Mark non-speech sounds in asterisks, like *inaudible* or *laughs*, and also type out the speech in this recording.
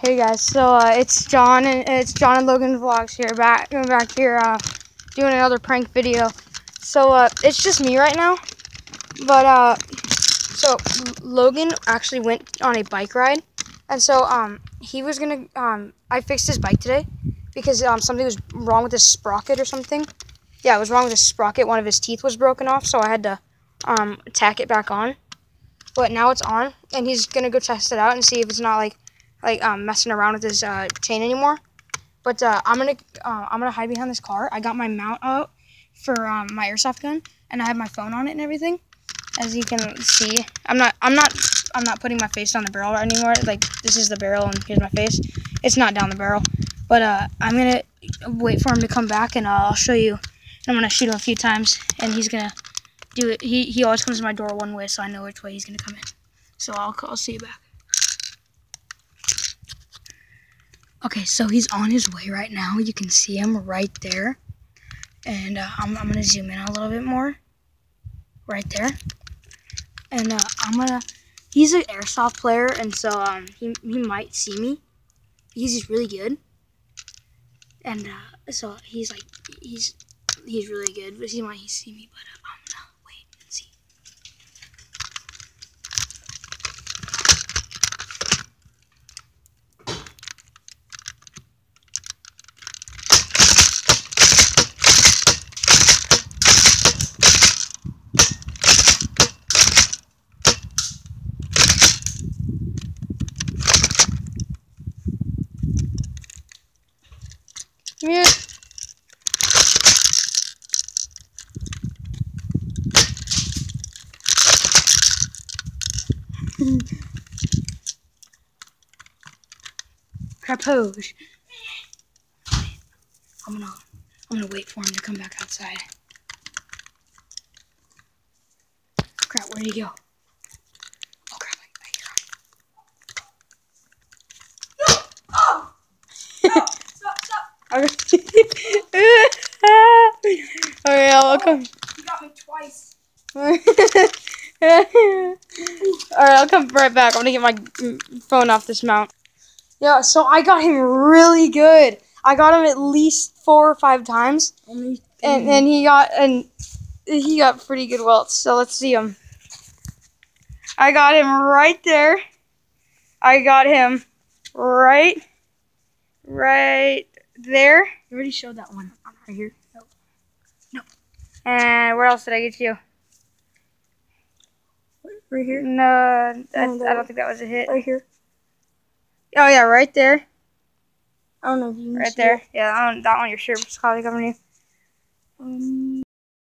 hey guys. So uh, it's John and it's John and Logan vlogs here. Back back here, uh, doing another prank video. So uh, it's just me right now. But uh, so Logan actually went on a bike ride, and so um, he was gonna um, I fixed his bike today because um, something was wrong with his sprocket or something. Yeah, it was wrong with his sprocket. One of his teeth was broken off, so I had to um, tack it back on. But now it's on, and he's gonna go test it out and see if it's not like like um, messing around with his uh, chain anymore. But uh, I'm gonna uh, I'm gonna hide behind this car. I got my mount out for um, my airsoft gun, and I have my phone on it and everything. As you can see, I'm not I'm not I'm not putting my face on the barrel anymore. Like this is the barrel, and here's my face. It's not down the barrel, but uh, I'm gonna wait for him to come back, and I'll show you. I'm gonna shoot him a few times, and he's gonna do it. He he always comes to my door one way, so I know which way he's gonna come in. So I'll I'll see you back. Okay, so he's on his way right now. You can see him right there. And uh, I'm, I'm going to zoom in a little bit more. Right there. And uh, I'm going to... He's an airsoft player, and so um, he, he might see me. He's really good. And uh, so he's like... He's he's really good, but he might see me. But Mute. *laughs* Crapose. I'm gonna I'm gonna wait for him to come back outside. Crap, where'd he go? Oh crap, I, I hear him. Okay. I'll oh, come. You got me twice. *laughs* Alright, I'll come right back. I'm gonna get my phone off this mount. Yeah, so I got him really good. I got him at least four or five times. And then he got and he got pretty good welts. So let's see him. I got him right there. I got him right right there. You already showed that one. Right here. And where else did I get you? Right here? No, I, No, I don't think that was a hit. Right here. Oh yeah, right there. I don't know if you Right there. it. Yeah, that one, that one your shirt was probably covering you. Um,